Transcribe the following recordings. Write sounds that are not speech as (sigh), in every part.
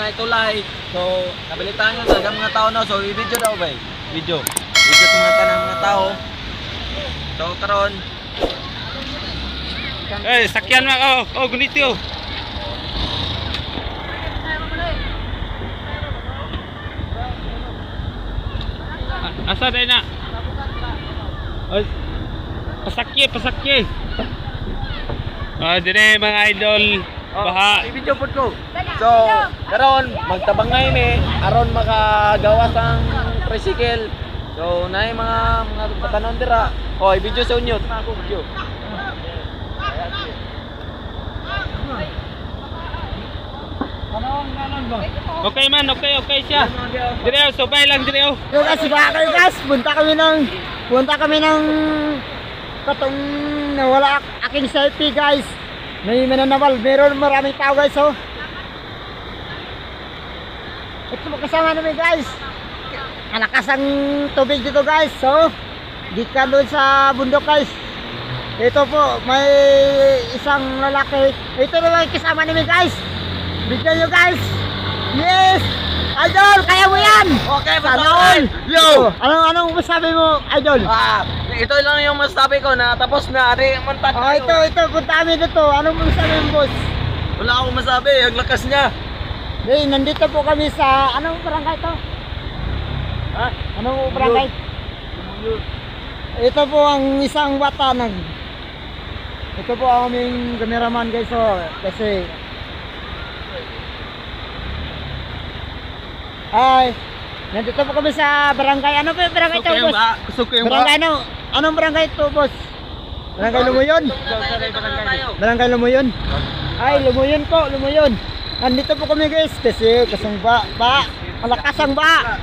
Nga tulay. So, nabilitaan nyo talaga mga tao no. So, i-video daw ba? Video. Video ka ng mga tao. So, karon. Eh, sakyan mo oh. Oh, gunito. Asa dai na? Oh, pasakye, pasakye. Ah, dire mga idol. Baha. I-video po ko. So, karon magtabangay ni aron makagawas ang tricycle. So, naay mga mga batanon dira. Oh, i-video sa inyo. Tama ako video. Okay man, okay, okay siya. Dire, oh, subay lang dire. oh. Yo guys, baka kayo guys, punta kami ng punta kami ng katong nawala ak- aking selfie guys. May mananawal, meron maraming tao guys oh. Ito mo kasama namin guys. Malakas ang tubig dito guys, so di ka doon sa bundok guys. Ito po, may isang lalaki. Ito naman kasama namin guys. Bigyan nyo guys. Yes! Idol, kaya mo yan! Okay, Sana all! Yo! Anong anong masabi mo, Idol? Ah, ito lang yung masabi ko na tapos na. Ari, mantan Oh, ito, ito, kami dito. Anong masabi mo, boss? Wala akong masabi. Ang lakas niya. Hey, nandito po kami sa, anong barangay to? Ha? Anong barangay? Ito po ang isang bata ng Ito po ang aming cameraman guys oh, kasi Ay, nandito po kami sa barangay. Ano po yung barangay to, boss? Gusto ko Barangay ano? Anong barangay to, boss? Barangay Lumuyon? Barangay Lumuyon? Ay, Lumuyon po, Lumuyon. Nandito po kami guys kasi kasang ba, ba, malakas ang ba.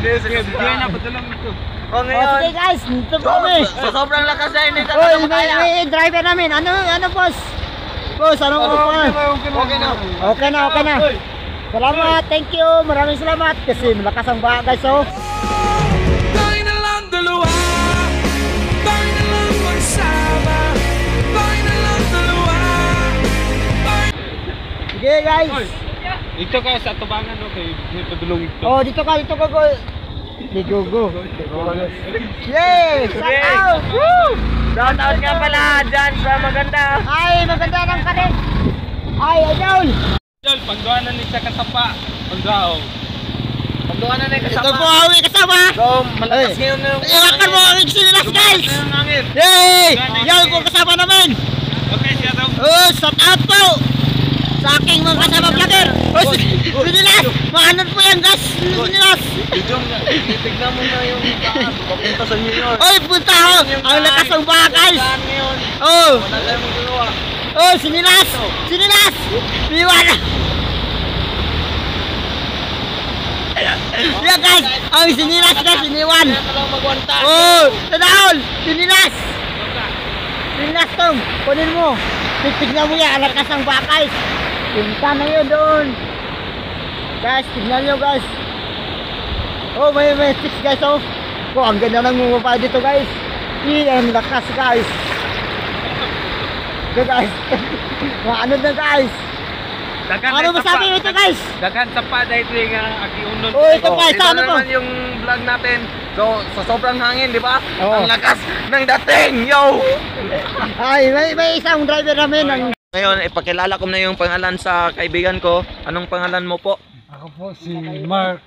Dire na padulong ito. O O sige ngayon, guys, nandito po kami. sa sobrang lakas na hindi Oy, talaga may, makaya. may driver namin. Ano, ano boss? Boss, ano ano pa? Okay na. Okay na, okay na. Salamat, thank you. Maraming salamat kasi malakas ang ba guys oh. Sige guys. Ito ka sa tubangan no kay padulong ito. Oh, dito ka, dito ka go. Di go go. Yay! Shout out! Woo! Shout out nga pala dyan sa maganda. Ay, maganda ng kanin. Ay, idol. Idol, pangduanan ni sa kasapa. Pangduaw. Pagduan na na yung Ito po may kasama. So, malakas Ay. ngayon na yung Iwakan mo ang sinilas guys. Yay! Yan po kasama namin. Okay, siya daw. Oh, shout out po. Sa aking mga kasama vlogger. Oh, sin- sinilas. Mahanan po yan guys. Sinilas. Mo, titignan mo na yung taas. Papunta sa inyo yun. Oy, punta ako. Ang lakas ng baha guys. Oh, oh, sinilas. Sinilas. Iwan. (laughs) Yan guys, ang sinilas guys, iniwan. Kaya ka lang magwanta. Oh, tanaol, sinilas. Sinilas tong, kunin mo. Titignan mo yan, anak kasang bakay. Punta na yun doon. Guys, tignan nyo guys. Oh, may may six guys oh. Oh, ang ganda ng mumabay dito guys. Iyan, lakas guys. Ito guys. (laughs) Maano na guys. Dagan Ano masabi mo ito guys? Dagan sa pa dahil nga agi unon. Oh, ito pa, ito ano naman yung vlog natin. So, sa sobrang hangin, di ba? Oo. Ang lakas ng dating, yo! Ay, may, may isang driver namin. Ang... Ngayon, ipakilala ko na yung pangalan sa kaibigan ko. Anong pangalan mo po? Ako po si Mark,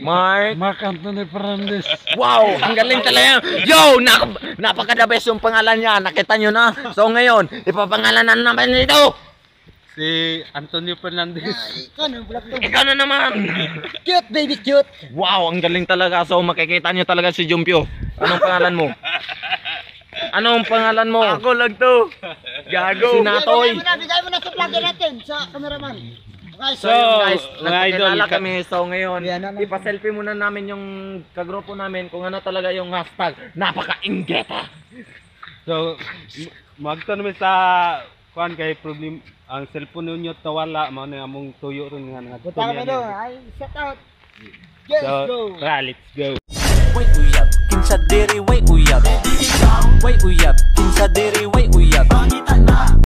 Mark. Mark Anthony Fernandez. Wow, ang galing talaga. Yo, nak napaka-the best yung pangalan niya. Nakita nyo na. So ngayon, ipapangalanan naman nito. Si Antonio Fernandez. Ikaw, vlog to. Ikaw na naman. Cute, baby, cute. Wow, ang galing talaga. So makikita nyo talaga si Jumpio. Anong pangalan mo? Anong pangalan mo? Ako lang to. Gago. Si Natoy. Bigay mo na, bigay mo na sa vlogger natin, sa cameraman. Guys, So, yun, guys, ka- kami. So ngayon, ipa-selfie muna namin yung kagrupo namin kung ano talaga yung hashtag. Napaka-inggeta. So, magto naman sa kuan kay problem ang cellphone ninyo nawala mao na among tuyo ron nga nga. kami doon. Ay, shout out. Let's So, go. tara, let's go. Wait uyab, kinsa diri wait uyab. Wait uyab, kinsa diri wait uyab.